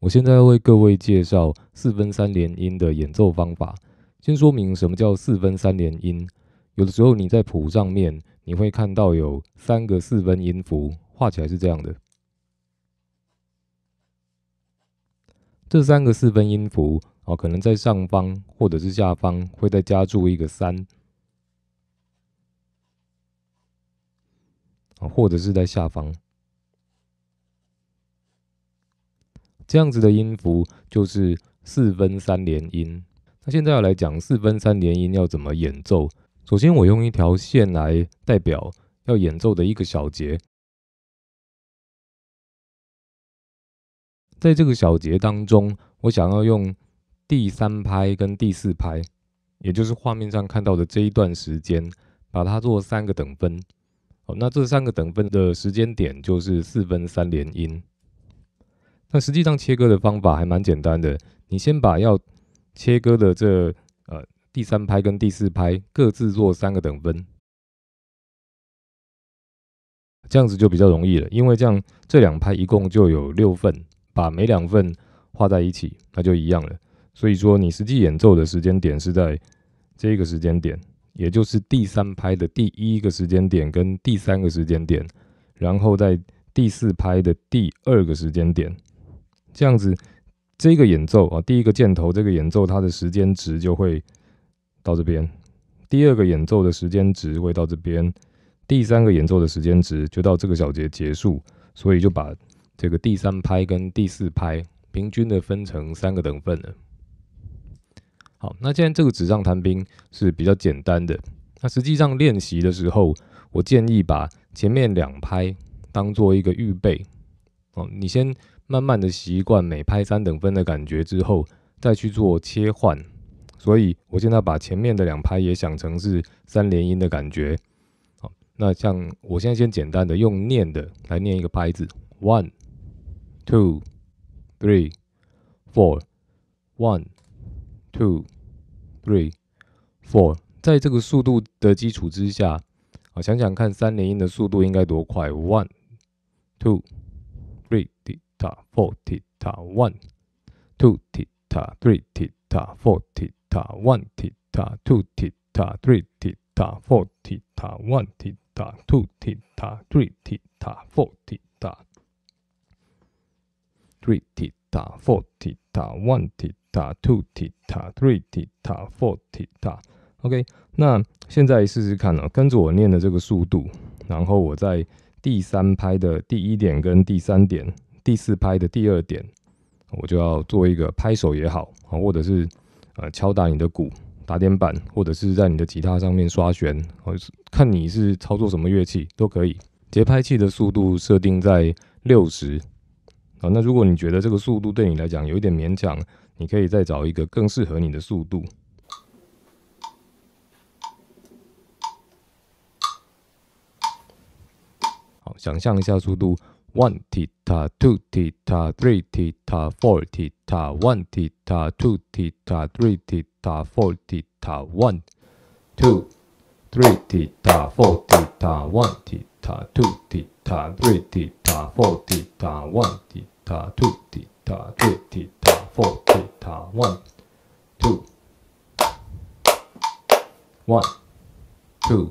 我现在要为各位介绍四分三连音的演奏方法。先说明什么叫四分三连音。有的时候你在谱上面你会看到有三个四分音符，画起来是这样的。这三个四分音符哦，可能在上方或者是下方会再加注一个三，或者是在下方。这样子的音符就是四分三连音。那现在要来讲四分三连音要怎么演奏。首先，我用一条线来代表要演奏的一个小节。在这个小节当中，我想要用第三拍跟第四拍，也就是画面上看到的这一段时间，把它做三个等分。哦，那这三个等分的时间点就是四分三连音。那实际上切割的方法还蛮简单的，你先把要切割的这呃第三拍跟第四拍各自做三个等分，这样子就比较容易了，因为这样这两拍一共就有六份，把每两份画在一起，那就一样了。所以说你实际演奏的时间点是在这个时间点，也就是第三拍的第一个时间点跟第三个时间点，然后在第四拍的第二个时间点。这样子，这个演奏啊，第一个箭头这个演奏，它的时间值就会到这边；第二个演奏的时间值会到这边；第三个演奏的时间值就到这个小节结束。所以就把这个第三拍跟第四拍平均的分成三个等份了。好，那现在这个纸上谈兵是比较简单的。那实际上练习的时候，我建议把前面两拍当做一个预备哦，你先。慢慢的习惯每拍三等分的感觉之后，再去做切换。所以我现在把前面的两拍也想成是三连音的感觉。好，那像我现在先简单的用念的来念一个拍子：one, two, three, four, one, two, three, four。在这个速度的基础之下，啊，想想看三连音的速度应该多快：one, two, tita, four ta one two tita, three tita, four ta one tita, two tita, three tita, four ta one tita, two tita, three tita, four ta three tita, four ta one tita, two tita, three tita, four ta OK，那现在试试看哦，跟着我念的这个速度，然后我在第三拍的第一点跟第三点。第四拍的第二点，我就要做一个拍手也好，或者是呃敲打你的鼓、打点板，或者是在你的吉他上面刷弦，或看你是操作什么乐器都可以。节拍器的速度设定在六十啊，那如果你觉得这个速度对你来讲有一点勉强，你可以再找一个更适合你的速度。好，想象一下速度。1 tita, 2 tita, 3 tita, 4 tita. 1 tita, 2 tita, 3 tita, 4 tita. One, two, three tita, 4 tita. 1 tita, 2 tita, 3 tita, 4 tita. 1 tita, 2 tita, 3 tita, 4 tita. 1, 2, 1, 2,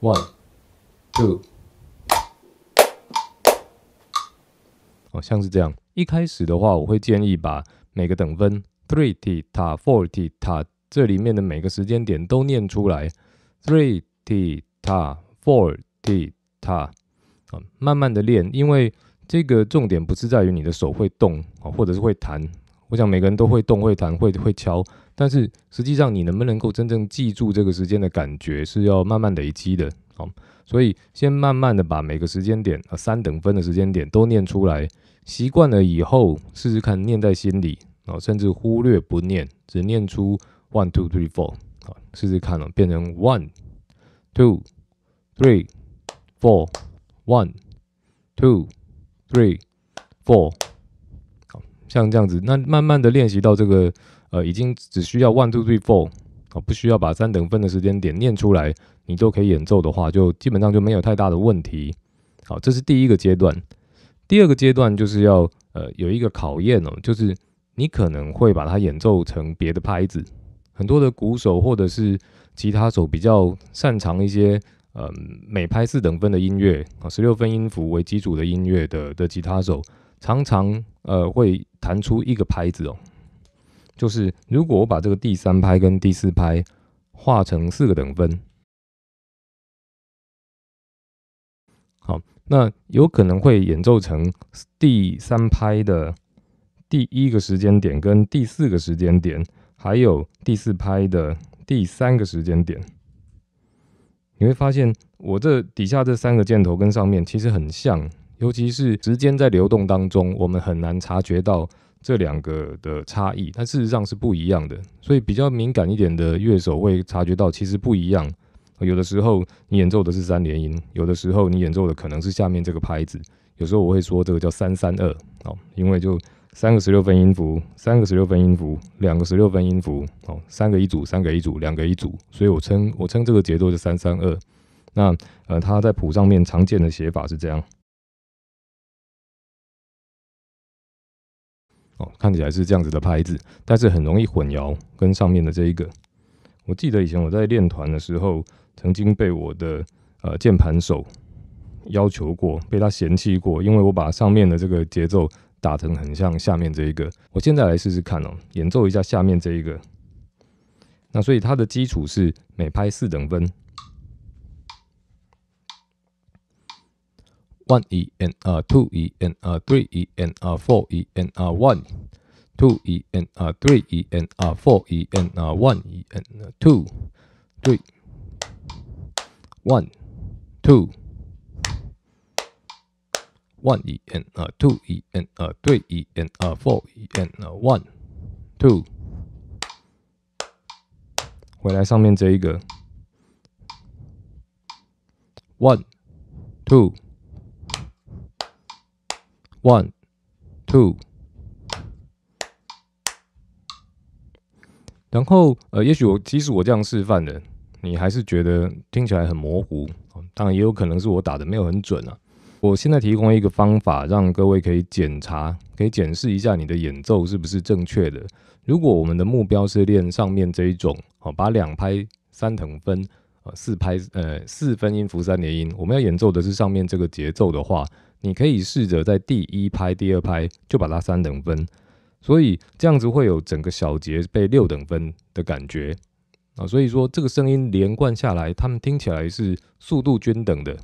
1, 2, 哦，像是这样。一开始的话，我会建议把每个等分 three t t four t t 这里面的每个时间点都念出来。three t t four teta，啊，慢慢的练，因为这个重点不是在于你的手会动啊，或者是会弹。我想每个人都会动、会弹、会会敲，但是实际上你能不能够真正记住这个时间的感觉，是要慢慢累积的。好。所以，先慢慢的把每个时间点啊三等分的时间点都念出来，习惯了以后，试试看念在心里啊，甚至忽略不念，只念出 one two three four 啊，试试看哦，变成 one two three four one two three four，好，像这样子，那慢慢的练习到这个呃，已经只需要 one two three four。哦，不需要把三等分的时间点念出来，你都可以演奏的话，就基本上就没有太大的问题。好，这是第一个阶段。第二个阶段就是要呃有一个考验哦，就是你可能会把它演奏成别的拍子。很多的鼓手或者是吉他手比较擅长一些呃每拍四等分的音乐啊，十六分音符为基础的音乐的的吉他手，常常呃会弹出一个拍子哦，就是如果我把这个第三拍跟第四拍画成四个等分，好，那有可能会演奏成第三拍的第一个时间点跟第四个时间点。还有第四拍的第三个时间点，你会发现我这底下这三个箭头跟上面其实很像，尤其是时间在流动当中，我们很难察觉到这两个的差异，但事实上是不一样的。所以比较敏感一点的乐手会察觉到其实不一样。有的时候你演奏的是三连音，有的时候你演奏的可能是下面这个拍子。有时候我会说这个叫三三二哦，因为就。三个十六分音符，三个十六分音符，两个十六分音符，哦，三个一组，三个一组，两个一组，所以我称我称这个节奏是三三二。那呃，它在谱上面常见的写法是这样，哦，看起来是这样子的拍子，但是很容易混淆跟上面的这一个。我记得以前我在练团的时候，曾经被我的呃键盘手要求过，被他嫌弃过，因为我把上面的这个节奏。打成很像下面这一个，我现在来试试看哦，演奏一下下面这一个。那所以它的基础是每拍四等分，one E N R two E N R three E N R four E N R one two E N R three E N R four E N R one E N R two three one two One E N 啊，Two E N 啊，Three E N 啊，Four E N 啊，One，Two，回来上面这一个 One, two，然后呃，也许我即使我这样示范的，你还是觉得听起来很模糊，当然也有可能是我打的没有很准啊。我现在提供一个方法，让各位可以检查、可以检视一下你的演奏是不是正确的。如果我们的目标是练上面这一种，哦，把两拍三等分，呃，四拍，呃，四分音符三连音，我们要演奏的是上面这个节奏的话，你可以试着在第一拍、第二拍就把它三等分，所以这样子会有整个小节被六等分的感觉啊。所以说这个声音连贯下来，他们听起来是速度均等的。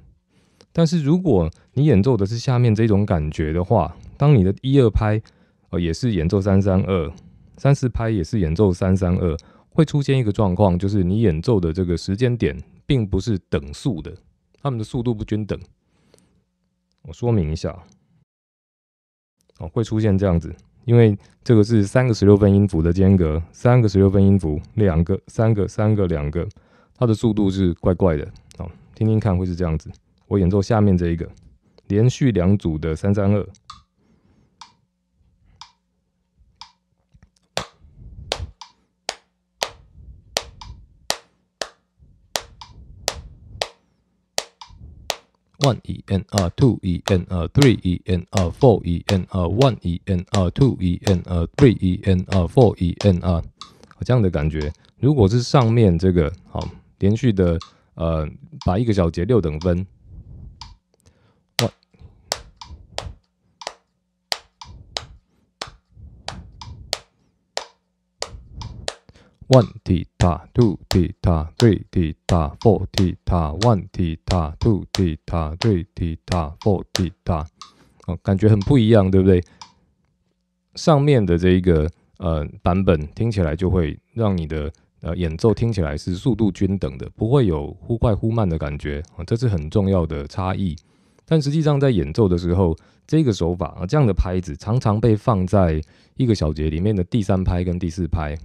但是如果你演奏的是下面这种感觉的话，当你的一二拍，呃，也是演奏三三二，三四拍也是演奏三三二，会出现一个状况，就是你演奏的这个时间点并不是等速的，它们的速度不均等。我说明一下，哦，会出现这样子，因为这个是三个十六分音符的间隔，三个十六分音符，两个、三个、三个、两个，它的速度是怪怪的。哦，听听看会是这样子。我演奏下面这一个，连续两组的三三二。One E N R two E N R three E N R four E N R one E N R two E N R three E N R four E N R，这样的感觉。如果是上面这个好连续的，呃，把一个小节六等分。One T 塔，Two T 塔，Three T 塔，Four T 塔，One T 塔，Two T 塔，Three T 塔，Four T 塔。哦，感觉很不一样，对不对？上面的这一个呃版本听起来就会让你的呃演奏听起来是速度均等的，不会有忽快忽慢的感觉啊，这是很重要的差异。但实际上在演奏的时候，这个手法啊，这样的拍子常常被放在一个小节里面的第三拍跟第四拍。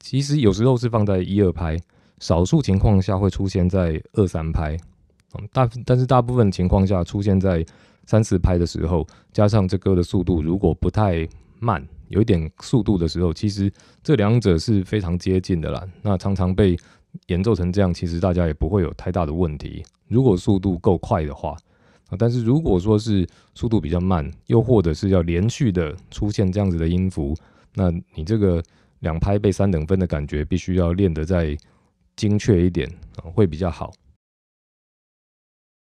其实有时候是放在一二拍，少数情况下会出现在二三拍，嗯，大但是大部分情况下出现在三四拍的时候，加上这歌的速度如果不太慢，有一点速度的时候，其实这两者是非常接近的啦。那常常被演奏成这样，其实大家也不会有太大的问题。如果速度够快的话，啊。但是如果说是速度比较慢，又或者是要连续的出现这样子的音符，那你这个两拍被三等分的感觉，必须要练得再精确一点啊，会比较好。